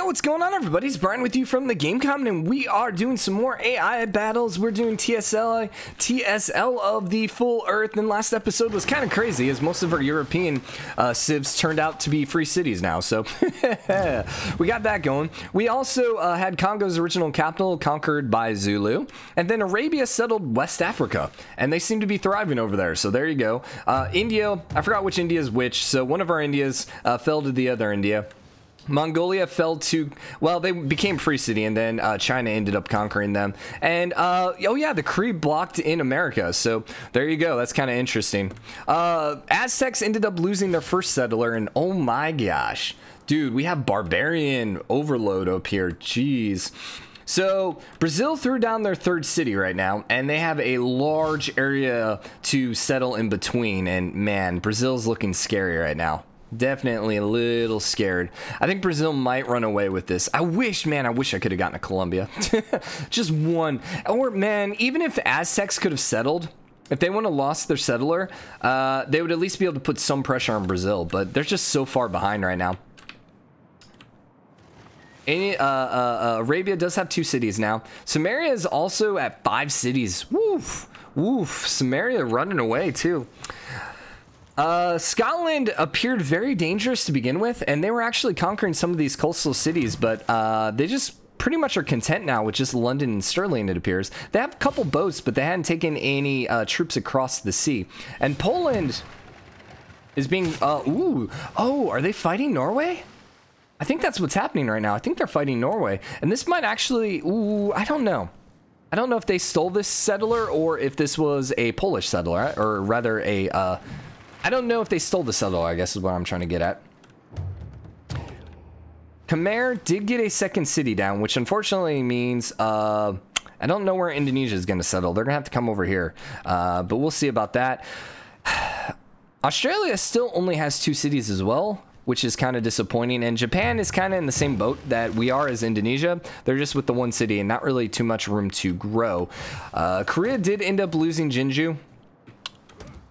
Yo, what's going on, everybody? It's Brian with you from the Game GameCom, and we are doing some more AI battles. We're doing TSL, TSL of the full Earth, and last episode was kind of crazy, as most of our European uh, civs turned out to be free cities now, so we got that going. We also uh, had Congo's original capital conquered by Zulu, and then Arabia settled West Africa, and they seem to be thriving over there, so there you go. Uh, India, I forgot which India is which, so one of our Indias uh, fell to the other India. Mongolia fell to, well, they became free city, and then uh, China ended up conquering them. And, uh, oh yeah, the Cree blocked in America, so there you go. That's kind of interesting. Uh, Aztecs ended up losing their first settler, and oh my gosh. Dude, we have barbarian overload up here. Jeez. So Brazil threw down their third city right now, and they have a large area to settle in between. And man, Brazil's looking scary right now definitely a little scared. I think Brazil might run away with this. I wish, man, I wish I could have gotten to Colombia. Just one. Or, man, even if Aztecs could have settled, if they wouldn't have lost their settler, uh, they would at least be able to put some pressure on Brazil. But they're just so far behind right now. Any, uh, uh, uh Arabia does have two cities now. Sumeria is also at five cities. Woof. Woof. Sumeria running away, too. Uh, Scotland appeared very dangerous to begin with, and they were actually conquering some of these coastal cities, but uh, they just pretty much are content now with just London and Stirling, it appears. They have a couple boats, but they hadn't taken any uh, troops across the sea. And Poland is being, uh, ooh, oh, are they fighting Norway? I think that's what's happening right now. I think they're fighting Norway. And this might actually, ooh, I don't know. I don't know if they stole this settler or if this was a Polish settler, or rather a, uh, I don't know if they stole the settler, I guess is what I'm trying to get at. Khmer did get a second city down, which unfortunately means uh, I don't know where Indonesia is going to settle. They're going to have to come over here, uh, but we'll see about that. Australia still only has two cities as well, which is kind of disappointing. And Japan is kind of in the same boat that we are as Indonesia. They're just with the one city and not really too much room to grow. Uh, Korea did end up losing Jinju,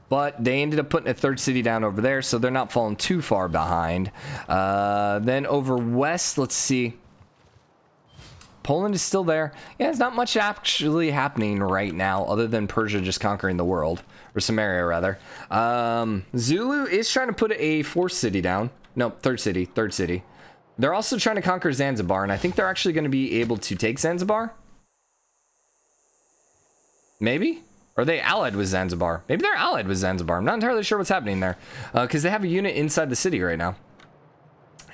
but they ended up putting a third city down over there, so they're not falling too far behind. Uh, then over west, let's see. Poland is still there. Yeah, there's not much actually happening right now other than Persia just conquering the world. Or Sumeria, rather. Um, Zulu is trying to put a fourth city down. No, third city. Third city. They're also trying to conquer Zanzibar, and I think they're actually going to be able to take Zanzibar. Maybe? Are they allied with Zanzibar? Maybe they're allied with Zanzibar. I'm not entirely sure what's happening there. Because uh, they have a unit inside the city right now.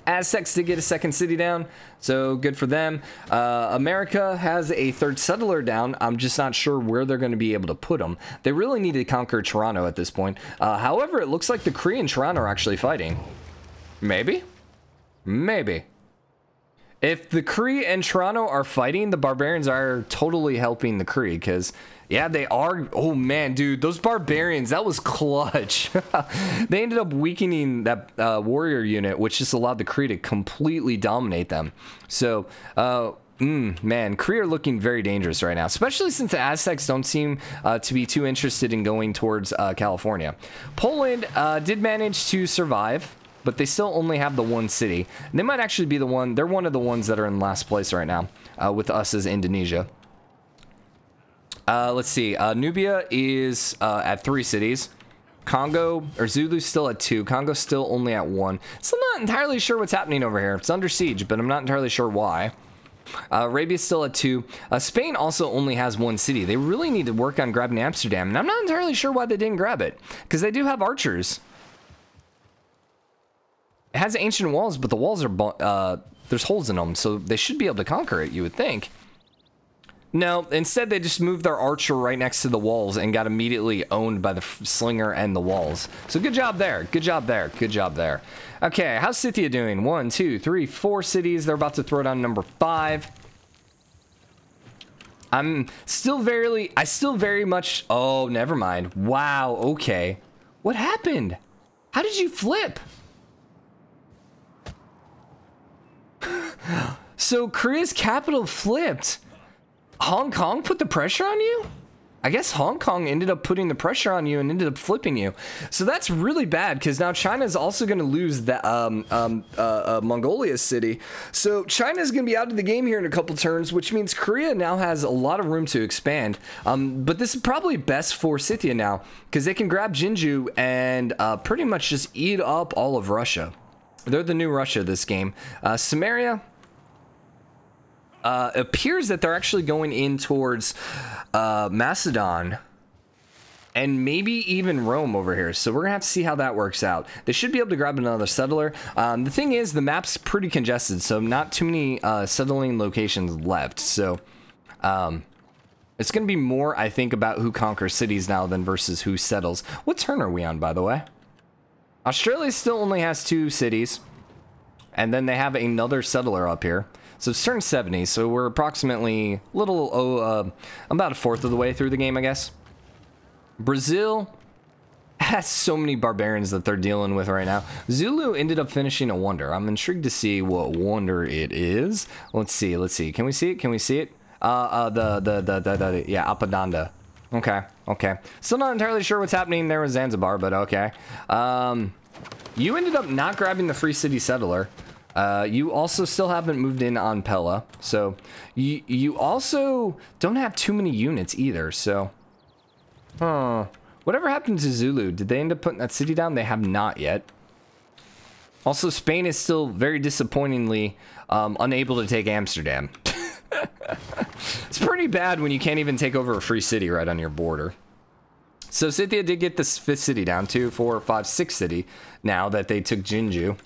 Aztecs did get a second city down, so good for them. Uh, America has a third settler down. I'm just not sure where they're going to be able to put them. They really need to conquer Toronto at this point. Uh, however, it looks like the Cree and Toronto are actually fighting. Maybe? Maybe. If the Cree and Toronto are fighting, the barbarians are totally helping the Cree because yeah, they are. Oh man, dude, those barbarians, that was clutch. they ended up weakening that uh, warrior unit, which just allowed the Cree to completely dominate them. So, uh, Mm, man, Cree are looking very dangerous right now, especially since the Aztecs don't seem uh, to be too interested in going towards uh, California. Poland uh, did manage to survive, but they still only have the one city. They might actually be the one, they're one of the ones that are in last place right now uh, with us as Indonesia. Uh, let's see. Uh, Nubia is uh, at three cities. Congo, or Zulu's still at two. Congo's still only at one. So I'm not entirely sure what's happening over here. It's under siege, but I'm not entirely sure why. Uh, Arabia's still at two. Uh, Spain also only has one city. They really need to work on grabbing Amsterdam, and I'm not entirely sure why they didn't grab it. Because they do have archers. It has ancient walls, but the walls are... Uh, there's holes in them, so they should be able to conquer it, you would think. No, instead they just moved their archer right next to the walls and got immediately owned by the slinger and the walls. So good job there. Good job there. Good job there. Okay, how's Scythia doing? One, two, three, four cities. They're about to throw down number five. I'm still very, I still very much, oh, never mind. Wow, okay. What happened? How did you flip? so Korea's capital flipped. Hong Kong put the pressure on you? I guess Hong Kong ended up putting the pressure on you and ended up flipping you. So that's really bad because now China is also going to lose that um, um, uh, uh, Mongolia city. So China is going to be out of the game here in a couple turns, which means Korea now has a lot of room to expand. Um, but this is probably best for Scythia now because they can grab Jinju and uh, pretty much just eat up all of Russia. They're the new Russia this game. Uh, Sumeria, uh, appears that they're actually going in towards uh, Macedon and maybe even Rome over here. So we're gonna have to see how that works out. They should be able to grab another settler. Um, the thing is, the map's pretty congested, so not too many uh, settling locations left. So um, it's gonna be more, I think, about who conquers cities now than versus who settles. What turn are we on, by the way? Australia still only has two cities, and then they have another settler up here. So it's turn 70, so we're approximately little, oh, uh, about a fourth of the way through the game, I guess. Brazil has so many barbarians that they're dealing with right now. Zulu ended up finishing a wonder. I'm intrigued to see what wonder it is. Let's see, let's see. Can we see it? Can we see it? Uh, uh, the, the, the, the, the yeah, Apadana. Okay, okay. Still not entirely sure what's happening there with Zanzibar, but okay. Um, you ended up not grabbing the free city settler. Uh, you also still haven't moved in on Pella, so you you also don't have too many units either. So, huh? Whatever happened to Zulu? Did they end up putting that city down? They have not yet. Also, Spain is still very disappointingly um, unable to take Amsterdam. it's pretty bad when you can't even take over a free city right on your border. So Scythia did get this fifth city down to four, five, six city now that they took Jinju.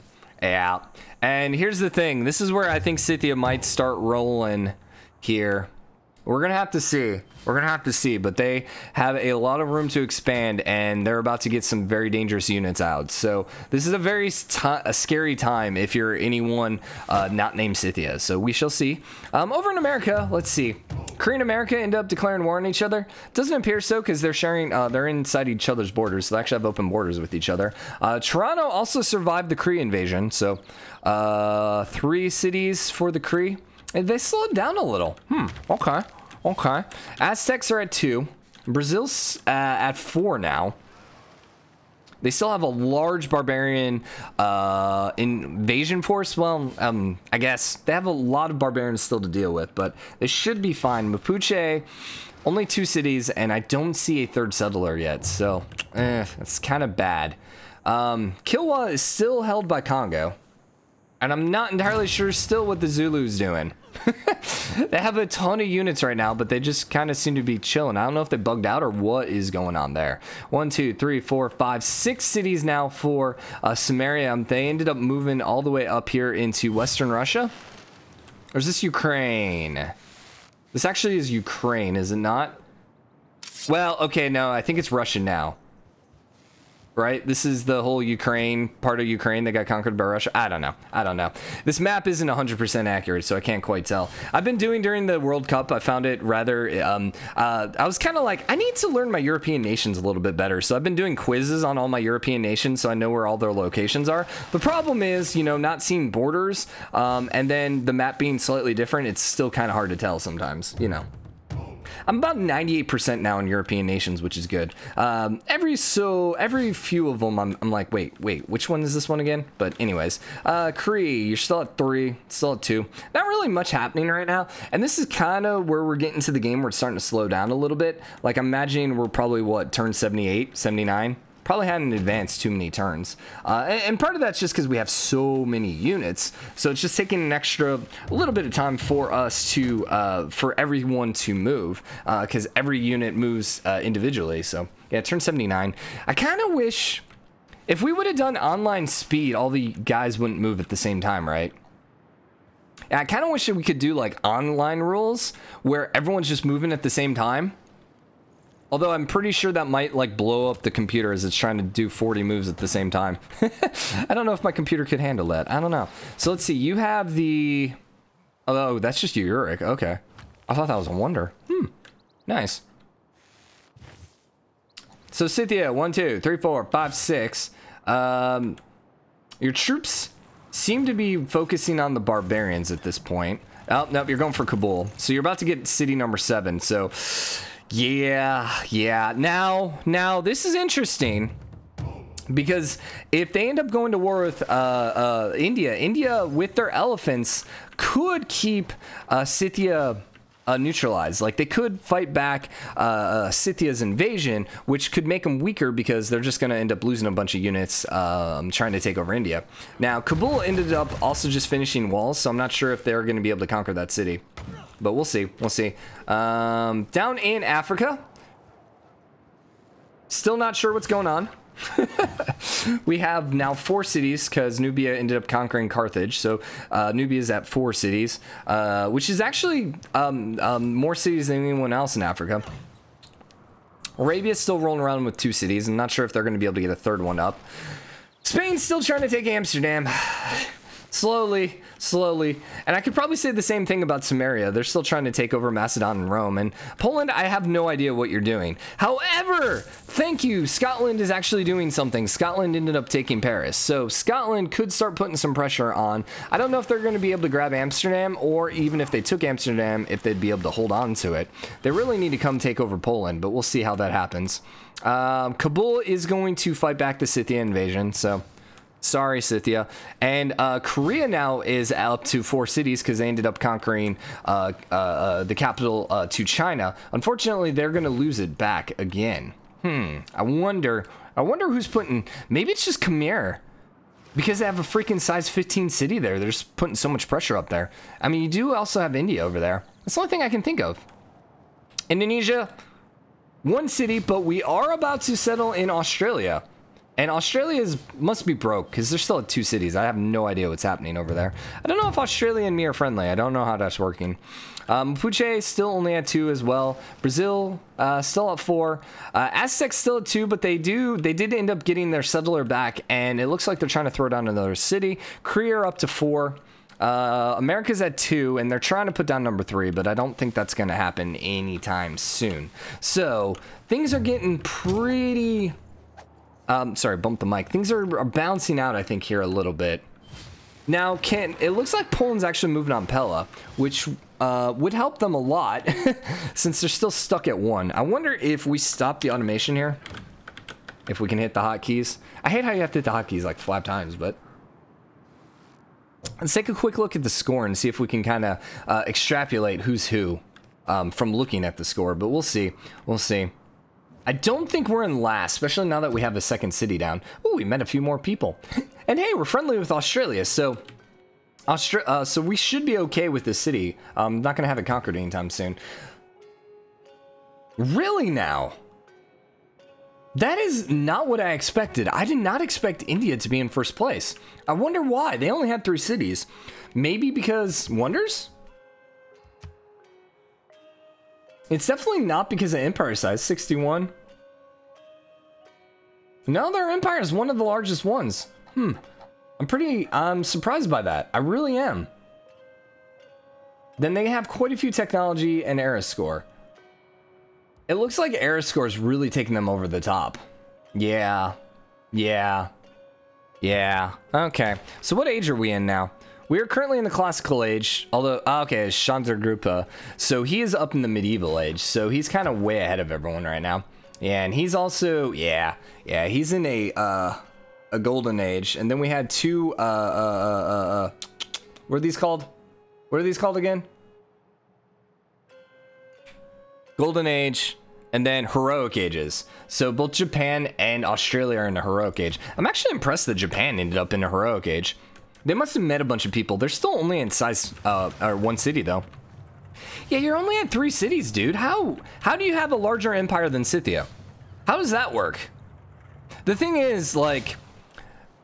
Yeah. And here's the thing. This is where I think Scythia might start rolling here. We're going to have to see. We're going to have to see. But they have a lot of room to expand, and they're about to get some very dangerous units out. So this is a very a scary time if you're anyone uh, not named Scythia. So we shall see. Um, over in America, let's see. Korea and America end up declaring war on each other. Doesn't appear so because they're sharing, uh, they're inside each other's borders. So they actually have open borders with each other. Uh, Toronto also survived the Cree invasion. So uh, three cities for the Cree. They slowed down a little. Hmm. Okay. Okay. Aztecs are at two. Brazil's uh, at four now. They still have a large barbarian uh, invasion force. Well, um, I guess they have a lot of barbarians still to deal with, but they should be fine. Mapuche, only two cities, and I don't see a third settler yet, so eh, it's kind of bad. Um, Kilwa is still held by Congo. And I'm not entirely sure still what the Zulu's doing. they have a ton of units right now, but they just kind of seem to be chilling. I don't know if they bugged out or what is going on there. One, two, three, four, five, six cities now for uh, Sumeria. They ended up moving all the way up here into Western Russia. Or is this Ukraine? This actually is Ukraine, is it not? Well, okay, no, I think it's Russian now right? This is the whole Ukraine, part of Ukraine that got conquered by Russia. I don't know. I don't know. This map isn't 100% accurate, so I can't quite tell. I've been doing during the World Cup, I found it rather, um, uh, I was kind of like, I need to learn my European nations a little bit better. So I've been doing quizzes on all my European nations so I know where all their locations are. The problem is, you know, not seeing borders um, and then the map being slightly different, it's still kind of hard to tell sometimes, you know. I'm about 98% now in European nations, which is good. Um, every so every few of them, I'm, I'm like, wait, wait, which one is this one again? But anyways, uh, Cree, you're still at three, still at two. Not really much happening right now, and this is kind of where we're getting to the game where it's starting to slow down a little bit. Like I'm imagining we're probably what turn 78, 79 probably hadn't advanced too many turns. Uh, and, and, part of that's just because we have so many units. So it's just taking an extra a little bit of time for us to, uh, for everyone to move because uh, every unit moves uh, individually. So yeah, turn 79. I kind of wish if we would have done online speed, all the guys wouldn't move at the same time, right? I kind of wish that we could do like online rules where everyone's just moving at the same time. Although I'm pretty sure that might like blow up the computer as it's trying to do 40 moves at the same time. I don't know if my computer could handle that. I don't know. So let's see. You have the... Oh, that's just Uruk. Okay. I thought that was a wonder. Hmm. Nice. So Scythia, one, two, three, four, five, six. Um, your troops seem to be focusing on the barbarians at this point. Oh, nope, you're going for Kabul. So you're about to get city number seven. So Yeah, yeah. Now, now this is interesting because if they end up going to war with uh, uh, India, India with their elephants could keep uh, Scythia uh, neutralized. Like they could fight back uh, uh, Scythia's invasion, which could make them weaker because they're just going to end up losing a bunch of units um, trying to take over India. Now, Kabul ended up also just finishing walls, so I'm not sure if they're going to be able to conquer that city. But we'll see. We'll see. Um, down in Africa, still not sure what's going on. we have now four cities because Nubia ended up conquering Carthage. So uh, Nubia is at four cities, uh, which is actually um, um, more cities than anyone else in Africa. Arabia is still rolling around with two cities. I'm not sure if they're going to be able to get a third one up. Spain's still trying to take Amsterdam. Slowly, slowly. And I could probably say the same thing about Sumeria. They're still trying to take over Macedon and Rome. And Poland, I have no idea what you're doing. However, thank you. Scotland is actually doing something. Scotland ended up taking Paris. So Scotland could start putting some pressure on. I don't know if they're going to be able to grab Amsterdam or even if they took Amsterdam, if they'd be able to hold on to it. They really need to come take over Poland, but we'll see how that happens. Um, Kabul is going to fight back the Scythian invasion. So Sorry, Scythia. And uh, Korea now is up to four cities because they ended up conquering uh, uh, uh the capital uh, to China. Unfortunately, they're going to lose it back again. Hmm. I wonder. I wonder who's putting. Maybe it's just Khmer. Because they have a freaking size 15 city there. They're just putting so much pressure up there. I mean, you do also have India over there. That's the only thing I can think of. Indonesia, one city, but we are about to settle in Australia. And Australia must be broke because they're still at two cities. I have no idea what's happening over there. I don't know if Australia and me are friendly. I don't know how that's working. Um, Puche still only at two as well. Brazil uh, still at four. Uh, still at two, but they do they did end up getting their settler back, and it looks like they're trying to throw down another city. Korea up to four. Uh, America's at two, and they're trying to put down number three, but I don't think that's going to happen anytime soon. So things are getting pretty um, sorry, bump the mic. Things are, are bouncing out, I think, here a little bit. Now, can it looks like Poland's actually moving on Pella, which uh, would help them a lot since they're still stuck at one. I wonder if we stop the automation here, if we can hit the hotkeys. I hate how you have to hit the hotkeys like five times, but let's take a quick look at the score and see if we can kind of uh, extrapolate who's who um, from looking at the score. But we'll see. We'll see. I don't think we're in last, especially now that we have the second city down. Ooh, we met a few more people. and hey, we're friendly with Australia, so... Austra uh, so we should be okay with this city. I'm not going to have it conquered anytime soon. Really now? That is not what I expected. I did not expect India to be in first place. I wonder why. They only had three cities. Maybe because wonders? It's definitely not because of empire size. 61. No, their empire is one of the largest ones. Hmm. I'm pretty, I'm surprised by that. I really am. Then they have quite a few technology and era score. It looks like era score is really taking them over the top. Yeah. Yeah. Yeah. Okay. So what age are we in now? We are currently in the classical age, although, ah, okay, Chandragupta. So he is up in the medieval age. So he's kind of way ahead of everyone right now. And he's also, yeah, yeah, he's in a, uh, a golden age. And then we had two, uh, uh, uh, uh, uh, what are these called? What are these called again? Golden Age, and then heroic ages. So both Japan and Australia are in a heroic age. I'm actually impressed that Japan ended up in a heroic age. They must have met a bunch of people. They're still only in size, uh, or one city though. Yeah, you're only at three cities, dude. How how do you have a larger empire than Scythia? How does that work? The thing is, like,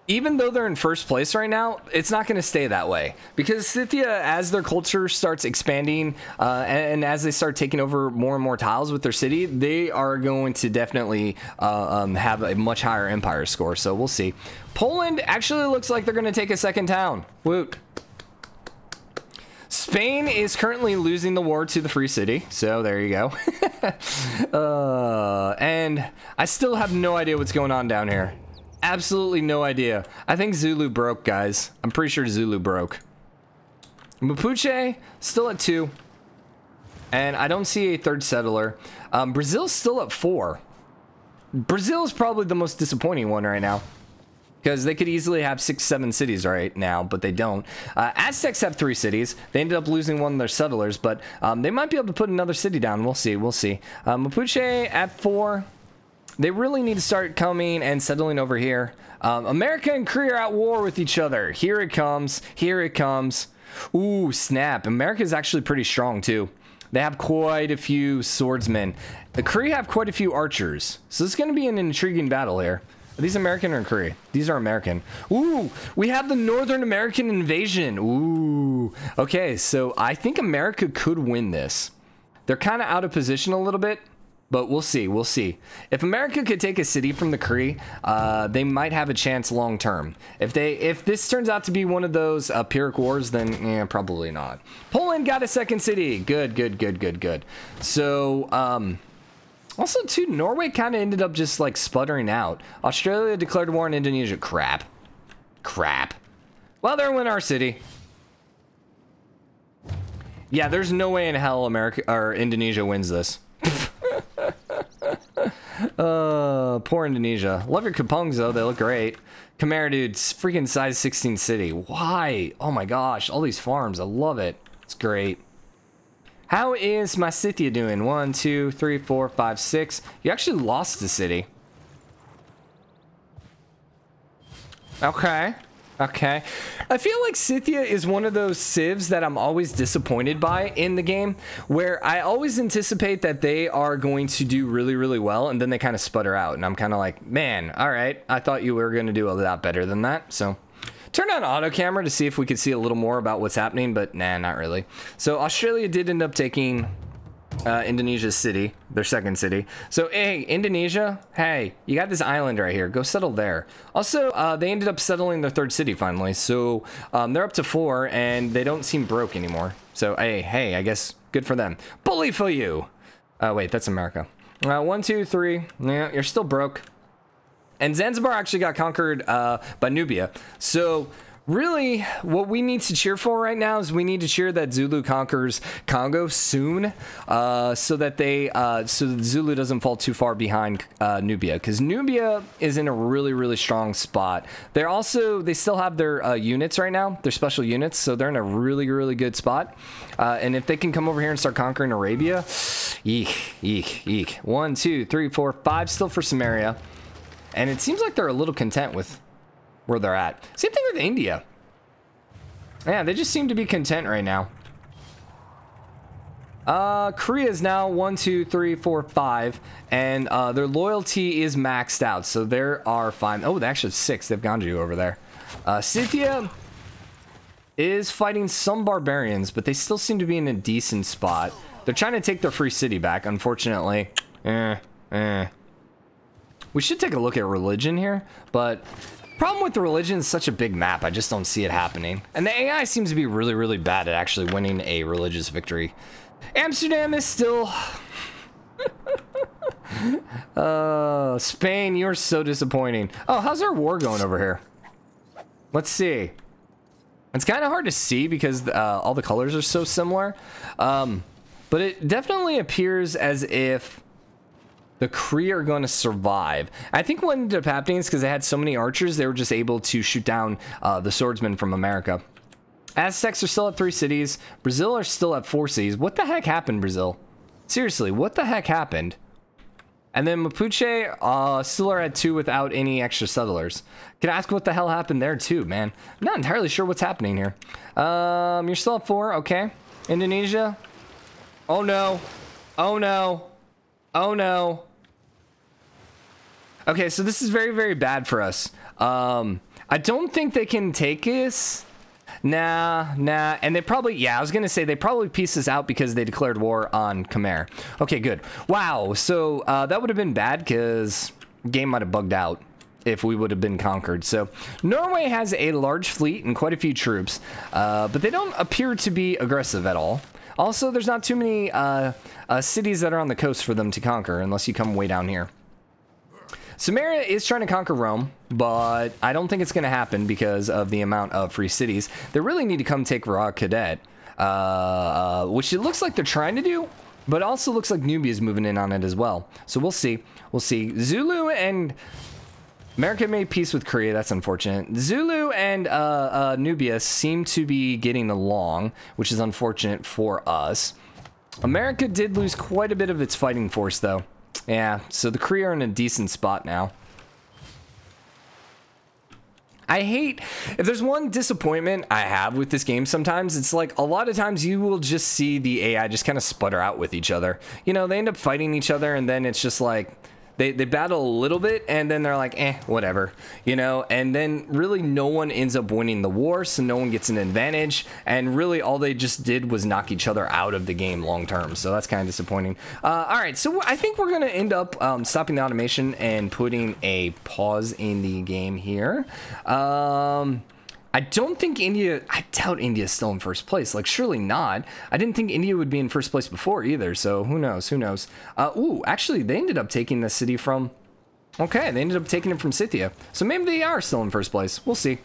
even though they're in first place right now, it's not going to stay that way because Scythia, as their culture starts expanding uh, and, and, as they start taking over more and more tiles with their city, they are going to definitely uh, um, have a much higher empire score. So we'll see. Poland actually looks like they're going to take a second town. Woot. Spain is currently losing the war to the Free City, so there you go. uh, and I still have no idea what's going on down here. Absolutely no idea. I think Zulu broke, guys. I'm pretty sure Zulu broke. Mapuche, still at two. And I don't see a third settler. Um, Brazil's still at four. Brazil is probably the most disappointing one right now. Because they could easily have six, seven cities right now, but they don't. Uh, Aztecs have three cities. They ended up losing one of their settlers, but um, they might be able to put another city down. We'll see. We'll see. Uh, Mapuche at four. They really need to start coming and settling over here. Um, America and Korea are at war with each other. Here it comes. Here it comes. Ooh, snap. America is actually pretty strong, too. They have quite a few swordsmen. The Korea have quite a few archers. So it's going to be an intriguing battle here. Are these American or Korea? These are American. Ooh, we have the Northern American invasion. Ooh. Okay, so I think America could win this. They're kind of out of position a little bit, but we'll see. We'll see. If America could take a city from the Cree, uh, they might have a chance long term. If they, if this turns out to be one of those uh, Pyrrhic wars, then yeah, probably not. Poland got a second city. Good, good, good, good, good. So, um, also, too, Norway kind of ended up just like sputtering out. Australia declared war on Indonesia. Crap. Crap. Well, they're in our city. Yeah, there's no way in hell America or Indonesia wins this. uh, poor Indonesia. Love your Kampungs though; they look great. Khmer, dude, freaking size 16 city. Why? Oh my gosh, all these farms. I love it. It's great. How is my Scythia doing? One, two, three, four, five, six. You actually lost the city. Okay. Okay. I feel like Scythia is one of those civs that I'm always disappointed by in the game, where I always anticipate that they are going to do really, really well, and then they kind of sputter out, and I'm kind of like, man, all right, I thought you were going to do a lot better than that, so... Turn on auto camera to see if we could see a little more about what's happening, but nah, not really. So Australia did end up taking uh, Indonesia's city, their second city. So, hey, Indonesia, hey, you got this island right here. Go settle there. Also, uh, they ended up settling their third city finally. So, um, they're up to four, and they don't seem broke anymore. So, hey, hey, I guess good for them. Bully for you. Uh, wait, that's America. Uh, one, two, three. Yeah, you're still broke. And Zanzibar actually got conquered uh, by Nubia. So really what we need to cheer for right now is we need to cheer that Zulu conquers Congo soon uh, so that they uh, so that Zulu doesn't fall too far behind uh, Nubia. Because Nubia is in a really really strong spot. They're also they still have their uh, units right now their special units so they're in a really really good spot. Uh, and if they can come over here and start conquering Arabia eek eek eek. One two three four five still for Sumeria. And it seems like they're a little content with where they're at. Same thing with India. Yeah, they just seem to be content right now. Uh, Korea is now one, two, three, four, five, and uh, their loyalty is maxed out. So there are five. Oh, actually six. They've gone to you over there. Uh, Scythia is fighting some barbarians, but they still seem to be in a decent spot. They're trying to take their free city back. Unfortunately, eh, eh. We should take a look at religion here, but problem with the religion is such a big map. I just don't see it happening. And the AI seems to be really, really bad at actually winning a religious victory. Amsterdam is still... uh, Spain, you're so disappointing. Oh, how's our war going over here? Let's see. It's kind of hard to see because uh, all the colors are so similar. Um, but it definitely appears as if the Cree are going to survive. I think what ended up happening is because they had so many archers, they were just able to shoot down uh, the swordsmen from America. Aztecs are still at three cities. Brazil are still at four cities. What the heck happened, Brazil? Seriously, what the heck happened? And then Mapuche uh, still are at two without any extra settlers. Can I ask what the hell happened there too, man? I'm not entirely sure what's happening here. Um, you're still at four, okay. Indonesia. Oh no. Oh no. Oh no. Okay, so this is very, very bad for us. Um, I don't think they can take us. Nah, nah. And they probably, yeah, I was going to say they probably pieced us out because they declared war on Khmer. Okay, good. Wow. So uh, that would have been bad because game might have bugged out if we would have been conquered. So Norway has a large fleet and quite a few troops, uh, but they don't appear to be aggressive at all. Also, there's not too many uh, uh, cities that are on the coast for them to conquer unless you come way down here. Sumeria is trying to conquer Rome, but I don't think it's going to happen because of the amount of free cities. They really need to come take Raw Cadet, uh, uh, which it looks like they're trying to do. But also looks like Nubia is moving in on it as well. So we'll see. We'll see. Zulu and America made peace with Korea. That's unfortunate. Zulu and uh, uh, Nubia seem to be getting along, which is unfortunate for us. America did lose quite a bit of its fighting force, though. Yeah, so the Korea are in a decent spot now. I hate if there's one disappointment I have with this game sometimes it's like a lot of times you will just see the AI just kind of sputter out with each other. You know, they end up fighting each other and then it's just like they, they battle a little bit and then they're like, eh, whatever, you know, and then really no one ends up winning the war, so no one gets an advantage. And really all they just did was knock each other out of the game long term. So that's kind of disappointing. Uh, all right, so I think we're going to end up um, stopping the automation and putting a pause in the game here. Um, I don't think India, I doubt India is still in first place. Like, surely not. I didn't think India would be in first place before either. So who knows? Who knows? Uh, ooh, actually, they ended up taking the city from, okay, they ended up taking it from Scythia. So maybe they are still in first place. We'll see.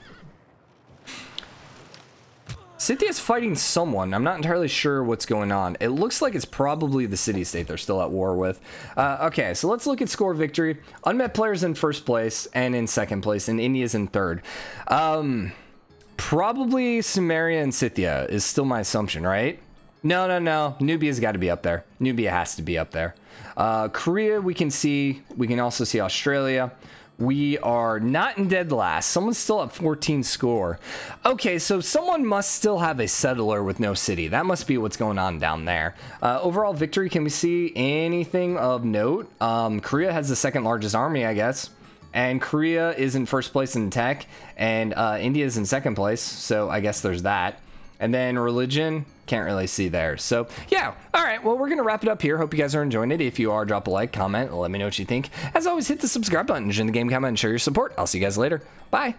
Scythia's fighting someone. I'm not entirely sure what's going on. It looks like it's probably the city-state they're still at war with. Uh, okay, so let's look at score victory. Unmet players in first place and in second place, and India's in third. Um, Probably Sumeria and Scythia is still my assumption, right? No, no, no. Nubia's got to be up there. Nubia has to be up there. Uh, Korea, we can see. We can also see Australia. We are not in dead last. Someone's still at 14 score. Okay, so someone must still have a settler with no city. That must be what's going on down there. Uh, overall victory, can we see anything of note? Um, Korea has the second largest army, I guess and Korea is in first place in tech, and uh, India is in second place. So I guess there's that. And then religion, can't really see there. So yeah, all right. Well, we're gonna wrap it up here. Hope you guys are enjoying it. If you are, drop a like, comment, let me know what you think. As always, hit the subscribe button, join the game, comment, and share your support. I'll see you guys later. Bye.